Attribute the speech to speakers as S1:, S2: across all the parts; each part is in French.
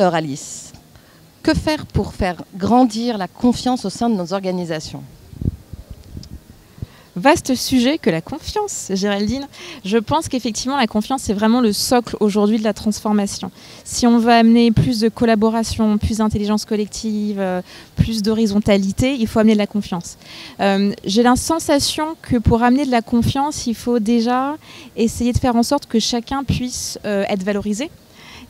S1: Alors Alice, que faire pour faire grandir la confiance au sein de nos organisations?
S2: Vaste sujet que la confiance, Géraldine. Je pense qu'effectivement, la confiance, c'est vraiment le socle aujourd'hui de la transformation. Si on veut amener plus de collaboration, plus d'intelligence collective, euh, plus d'horizontalité, il faut amener de la confiance. Euh, j'ai la sensation que pour amener de la confiance, il faut déjà essayer de faire en sorte que chacun puisse euh, être valorisé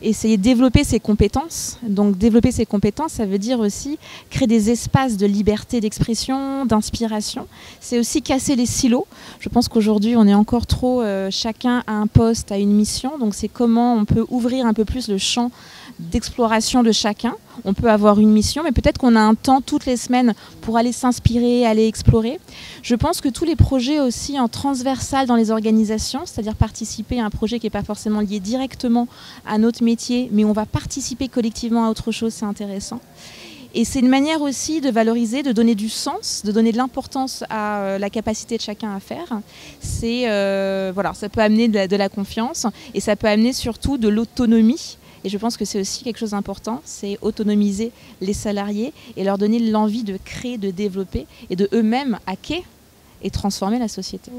S2: essayer de développer ses compétences. Donc développer ses compétences, ça veut dire aussi créer des espaces de liberté d'expression, d'inspiration. C'est aussi casser les silos. Je pense qu'aujourd'hui, on est encore trop, euh, chacun a un poste, a une mission. Donc c'est comment on peut ouvrir un peu plus le champ d'exploration de chacun. On peut avoir une mission, mais peut-être qu'on a un temps toutes les semaines pour aller s'inspirer, aller explorer. Je pense que tous les projets aussi en transversal dans les organisations, c'est-à-dire participer à un projet qui n'est pas forcément lié directement à notre métier, mais on va participer collectivement à autre chose, c'est intéressant. Et c'est une manière aussi de valoriser, de donner du sens, de donner de l'importance à euh, la capacité de chacun à faire. C'est euh, voilà, ça peut amener de la, confiance et ça peut amener surtout de l'autonomie et je pense que c'est aussi quelque chose d'important, c'est autonomiser les salariés et leur donner l'envie de créer, de développer et de eux-mêmes hacker et transformer la société.